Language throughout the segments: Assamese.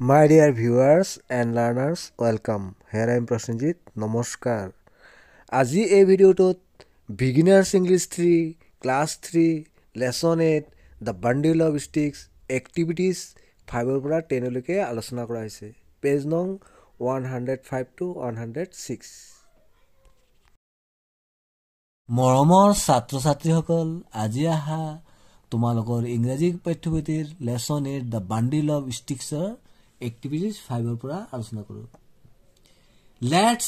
Dear viewers and learners, welcome. Here I am Prasenjit. নমস্কাৰ আজি এই ভিডিঅ'টোত beginners English three class three lesson eight the bundle of sticks activities ফাইভৰ পৰা টেনলৈকে আলোচনা কৰা হৈছে পেজ নং one hundred five to one hundred six মৰমৰ ছাত্ৰ ছাত্ৰীসকল আজি অহা তোমালোকৰ ইংৰাজী পাঠ্যপুথিৰ lesson eight the bundle of ষ্টিক্সৰ activities ফাইভৰ পৰা আলোচনা কৰোঁ। লেটছ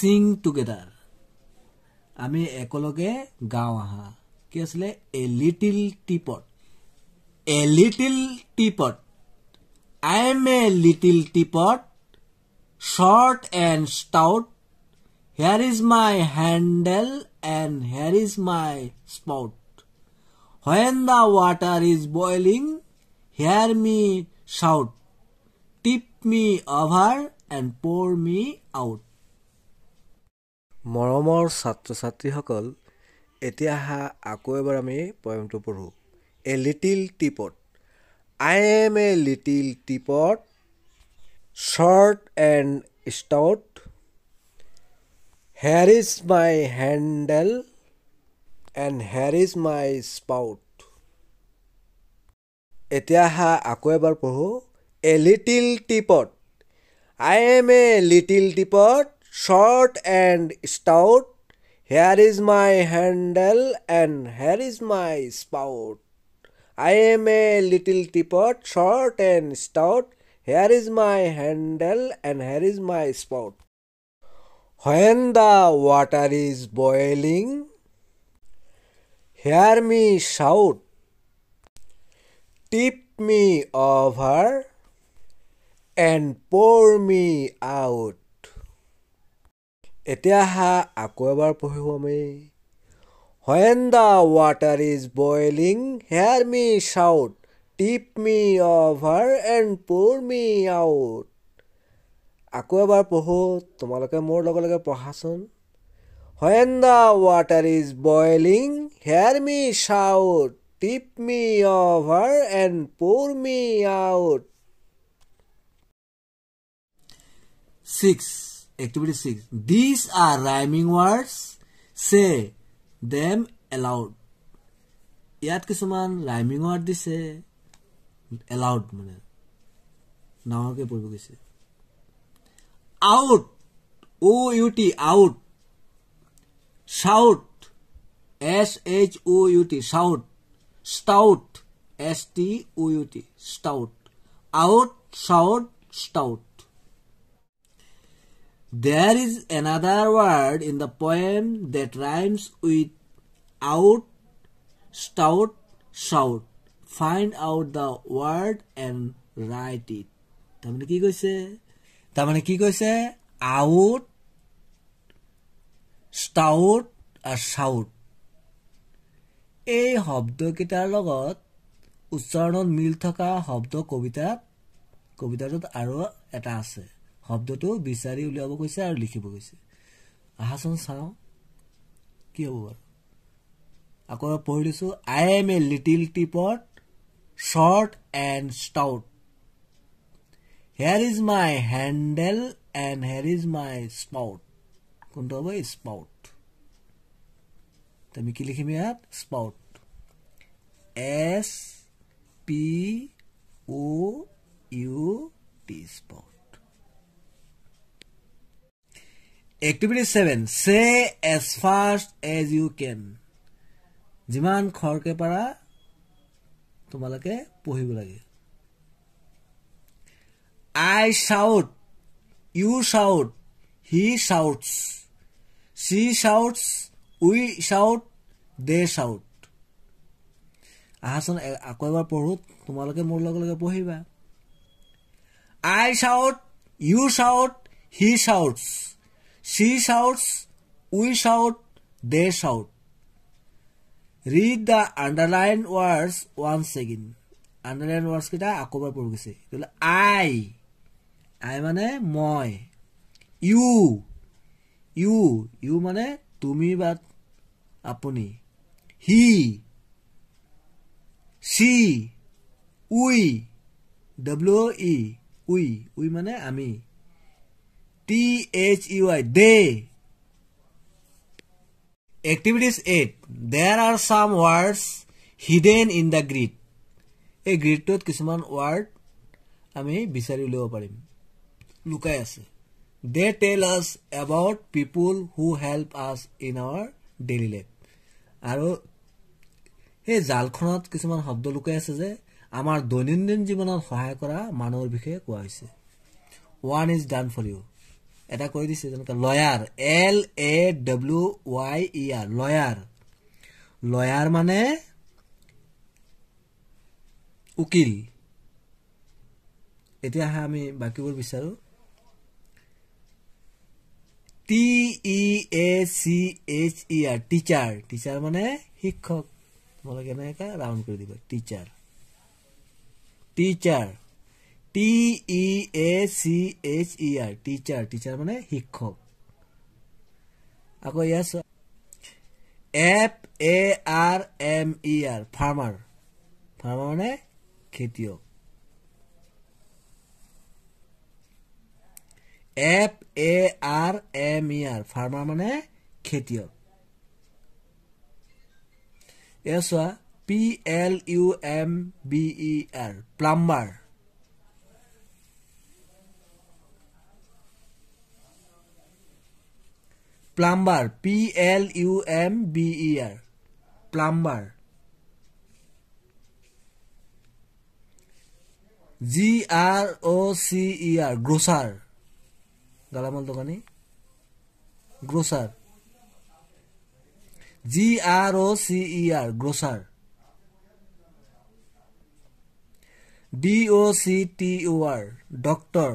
ছিং টুগেডাৰ আমি একেলগে গাওঁ আহা। কি আছিলে? A little teapot a little teapot I am a little teapot short and stout here is my handle and here is my spout When the water is boiling, hear me shout. Me over and pour me out. মৰমৰ ছাত্ৰ ছাত্ৰীসকল এতিয়া অহা আকৌ এবাৰ আমি পয়েমটো পঢ়োঁ। A little teapot I am a little teapot short and stout here is my handle and here is my spout এতিয়া অহা আকৌ এবাৰ পঢ়োঁ। a little teapot. I am a little teapot, short and stout. Here is my handle and here is my spout. I am a little teapot, short and stout. Here is my handle and here is my spout. When the water is boiling, hear me shout. Tip me over. And pour me out. এতিয়া হা আকৌ এবাৰ পঢ়িব আমি When the water is boiling, hear me shout, tip me over, and pour me out. আকৌ এবাৰ পঢ়ো তোমালোকে মোৰ লগে লগে পঢ়াচোন When the water is boiling, hear me shout, tip me over and pour me out. 6. Activity 6. These are rhyming words. Say them aloud. ইয়াত কিছুমান ৰাইমিং ৱাৰ্ড দিছে এলাউড মানে ডাঙৰকৈ পঢ়িব গৈছে out O' U T out shout S H O' U T shout stout S T O' U T stout out shout stout There is another word in the poem that rhymes with out, stout, shout. Find out the word and write it. তাৰমানে কি কৈছে আউট ষ্টাউট আৰু চাউট এই শব্দকেইটাৰ লগত উচ্চাৰণত মিল থকা শব্দ কবিতাত কবিতাটোত আৰু এটা আছে শব্দটো বিচাৰি উলিয়াব কৈছে আৰু লিখিব কৈছে। আহাচোন চাওঁ কি হ'ব বাৰু? আকৌ পঢ়ি দিছোঁ I am a little teapot short and stout here is my handle and here is my spout কোনটো হ'ব? স্পাউট আমি কি লিখিম ইয়াত? Spout S P O' U T spout activity seven say as fast as you can যিমান খৰকে পাৰা তোমালোকে পঢ়িব লাগে। আই shout you shout he চাউটছ C চাউটছ উই চাউট দে চাউট আহাচোন আকৌ এবাৰ পঢ়ো তোমালোকে মোৰ লগে লগে পঢ়িবা। I shout you shout he shouts She shouts, we shout, they shout. Read the underlined words once again. Underlined words কেইটা আকৌ এবাৰ পঢ়ি গৈছে আই আই মানে মই ইউ ইউ ইউ মানে তুমি বা আপুনি he she we W E we we মানে আমি T H U I they activities eight there are some words hidden in the grid এই গ্ৰীডটোত কিছুমান ৱাৰ্ড আমি বিচাৰি উলিয়াব পাৰিম। লুকাই আছে। They tell us about people who help us in our daily life আৰু সেই জালখনত কিছুমান শব্দ লুকাই আছে যে আমাৰ দৈনন্দিন জীৱনত সহায় কৰা মানুহৰ বিষয়ে কোৱা হৈছে। One is done for you এটা কৈ দিছে যেনেকৈ lawyer L A W Y E R lawyer. Lawyer মানে উকিল। এতিয়া আহা আমি বাকীবোৰ বিচাৰো। T E A C H E R teacher teacher মানে শিক্ষক। তোমালোকে এনেকৈ ৰাউণ্ড কৰি দিবা teacher teacher T E A C H E R teacher teacher মানে শিক্ষক। আকৌ ইয়াৰ F A R M E R farmer farmer মানে খেতিয়ক। F A R M E R farmer মানে খেতিয়ক। এয়া চোৱা P L U M B E R plumber plumber P L U M B E R plumber G R O' C E R grocer গেলামাল দোকানী grocer G R O' C E R grocer D O' C T O' R doctor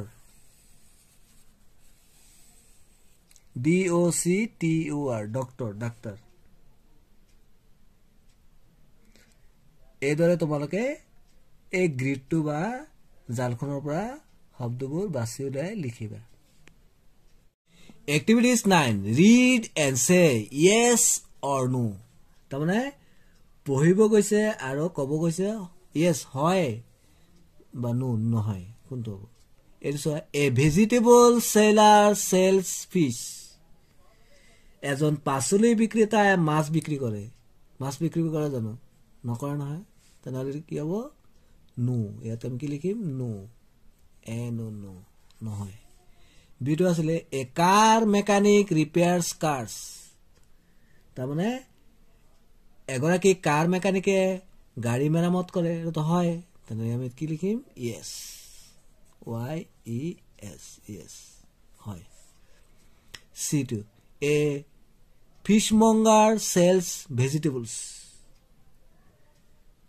D O' C T O' R doctor doctor এইদৰে তোমালোকে এই গ্ৰীডটো বা জালখনৰ পৰা শব্দবোৰ বাছি উলিয়াই লিখিবা। Activities nine read and say yes or no তাৰমানে পঢ়িব গৈছে আৰু ক'ব গৈছে য়েছ হয় বা নো নহয়। কোনটো হ'ব? এইটো চোৱা a vegetable seller sells fish এজন পাচলি বিক্ৰেতাই মাছ বিক্ৰী কৰে। মাছ বিক্ৰী কৰে জানো? নকৰে নহয়। তেনেহ'লে কি হ'ব? নো। ইয়াত আমি কি লিখিম? নো। এ নো নো। নহয়। বিটো আছিলে এ কাৰ মেকানিক ৰিপেয়াৰ্ছ কাৰ্ছ তাৰমানে এগৰাকী কাৰ মেকানিকে গাড়ী মেৰামত কৰে এইটো হয়। তেনেহ'লে আমি কি লিখিম? Yes Y E S yes হয়। Ditto. A fishmonger sells vegetables.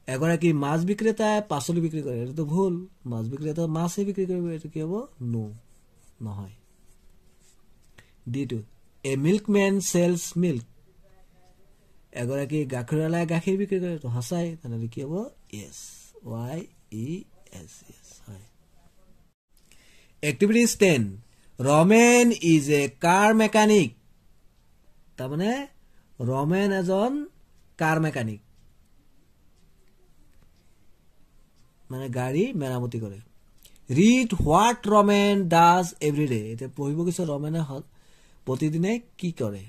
এগৰাকী মাছ বিক্ৰেতাই পাচলি বিক্ৰী কৰে। এইটোতো ভুল। মাছ বিক্ৰেতাই মাছহে বিক্ৰী কৰিব। এইটো কি হ'ব? নো নহয়। Ditto a milkman sells milk. এগৰাকী গাখীৰৱালাই গাখীৰ বিক্ৰী কৰে। এইটো সঁচাই। তেনেহ'লে কি হ'ব? Yes Y E S yes হয়। Activities ten Romen is a car mechanic তাৰমানে ৰমেন এজন কাৰ মেকানিক। মানে গাড়ী মেৰামতি কৰে। Read what Romen does every day এতিয়া পঢ়িব গৈছে ৰমেনে প্ৰতিদিনে কি কৰে?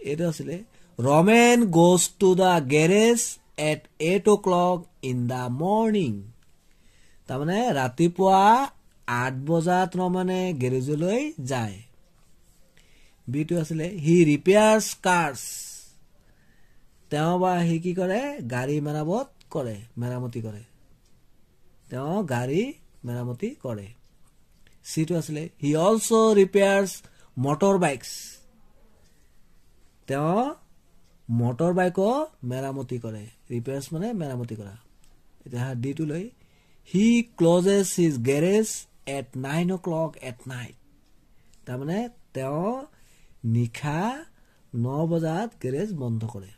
এইটো আছিলে Romen goes to the garage at eight o'clock in the morning তাৰমানে ৰাতিপুৱা আঠ বজাত ৰমেনে গেৰেজলৈ যায়। বিটো আছিলে হি ৰিপেয়াৰ্ছ কাৰ্ছ তেওঁ বা সি কি কৰে? গাড়ী মেৰামত কৰে মেৰামতি কৰে। তেওঁ গাড়ী মেৰামতি কৰে। চিটো আছিলে he also' repairs motor bikes তেওঁ মটৰ বাইকো মেৰামতি কৰে। ৰিপেয়াৰ্ছ মানে মেৰামতি কৰা। এতিয়া ডিটো লৈ he closes his garage at nine o'clock at night তাৰমানে তেওঁ নিশা ন বজাত গেৰেজ বন্ধ কৰে।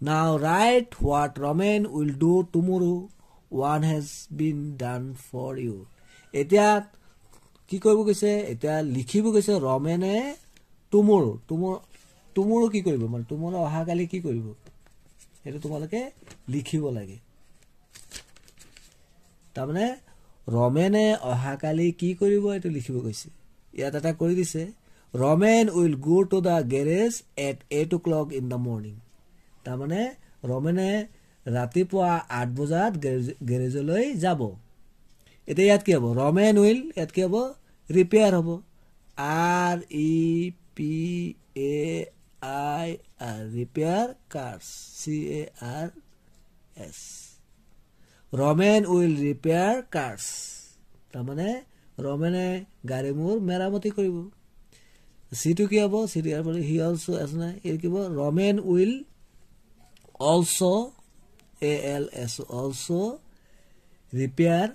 Now right what Romen will do tomorrow one has been done for you এতিয়া কি কৰিব গৈছে? এতিয়া লিখিব গৈছে ৰমেনে টুমৰো টুমৰ টুমৰো কি কৰিব? মানে টুমৰো অহাকালি কি কৰিব? সেইটো তোমালোকে লিখিব লাগে। তাৰমানে ৰমেনে অহাকালি কি কৰিব? এইটো লিখিব কৈছে ইয়াত এটা কৰি দিছে। Romen will go' to the garage at eight o'clock in the morning তাৰমানে ৰমেনে ৰাতিপুৱা আঠ বজাত গেৰেজ- গেৰেজলৈ যাব। এতিয়া ইয়াত কি হ'ব? ৰমেন উইল ইয়াত কি হ'ব? ৰিপেয়াৰ হ'ব। R E P A I R repair cars C A R S Romen will repair cars তাৰমানে ৰমেনে গাড়ী মোৰ মেৰামতি কৰিব। চিটো কি হ'ব চিটো ইয়াৰ পৰা হি অলছ' আছে নাই এইটো কি হ'ব Romen will also' A L S also' repair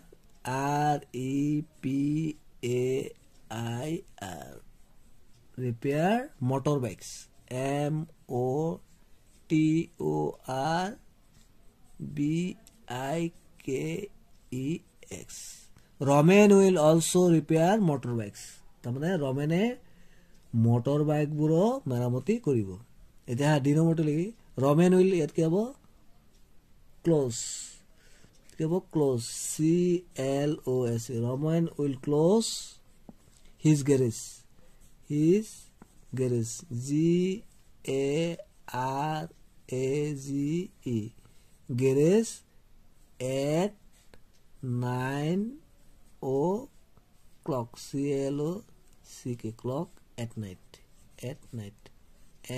R E P A I R repair motorbikes M O' T O' R B I K E X Romen will also' repair motorbikes তাৰমানে ৰমেনে মটৰ বাইকবোৰো মেৰামতি কৰিব। এতিয়া দুই নম্বৰটো লিখি ৰমেন উইল ইয়াত কি হ'ব? ক্ল'জ কি হ'ব? Close C L O' S Romen will close his garage his garage G A R A G E garage at nine o'clock C L O' C K clock at night at night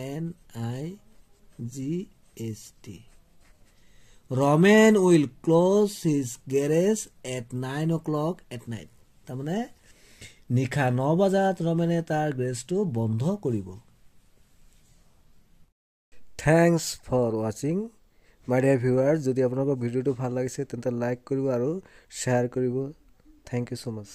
N I G H T Romen will close his garage at nine o'clock at night তাৰমানে নিশা ন বজাত ৰমেনে তাৰ গেৰেজটো বন্ধ কৰিব। থেংকছ ফৰ ৱাচিং মাই ডিয়াৰ ভিউৱাৰ্ছ যদি আপোনালোকৰ ভিডিঅ'টো ভাল লাগিছে তেন্তে লাইক কৰিব আৰু শ্বেয়াৰ কৰিব। Thank you so much